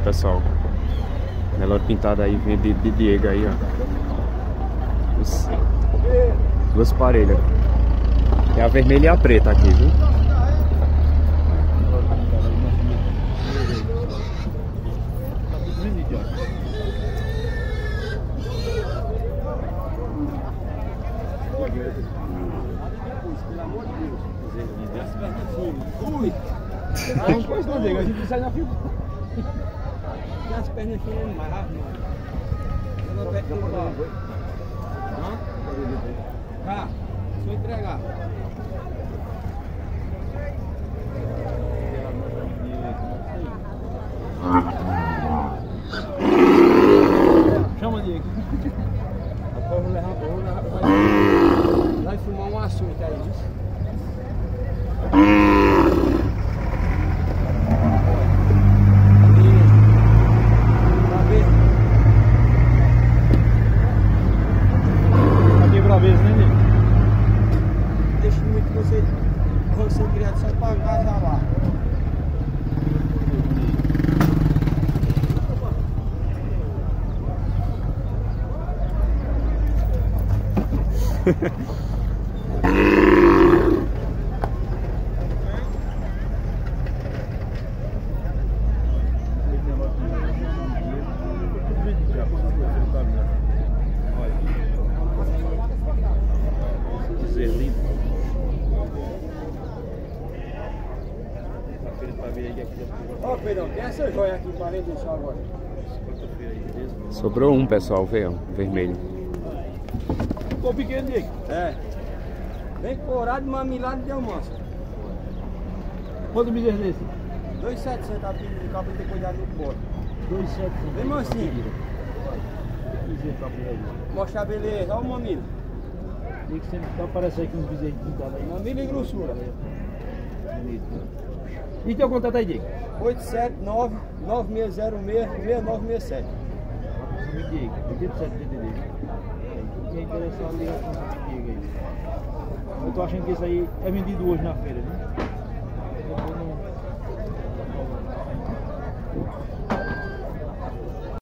pessoal. Melhor pintada aí, vem de, de Diego aí, ó. Os, duas parelhas. É a vermelha e a preta aqui, viu? Ui! Não, não, nego, a gente sai na fila. Tem as pernas finas mais rápido, mano. Eu não pego no pau. Hã? Deixa eu entregar. Chama, Diego. Rapaz, vou levar a bola, vai, vai fumar um açúcar aí, isso. Aqui pra vez, né, Nico? Deixa muito você, você criado só pra casa lá. Ó, Pedrão, tem essa joia aqui pra vender só agora. Sobrou um, pessoal, ó, vermelho. Ficou pequeno, Diego? É. Bem corado, mamilado de almoço. Quanto bezerro desse? 2,700 a pilha de cabo ter cuidado do bode. 2,700. Bem mansinho. Mostra a beleza, olha o mamilo. Tem que sempre tá parecendo aqui uns bezerros pintados aí. Mamilo e grossura. Bonito. E teu contato aí, Diego? 879 9606 6967. Amigo Diego, 87 DDD. É interessado, liga com o Diego aí. Eu tô achando que isso aí é vendido hoje na feira, né?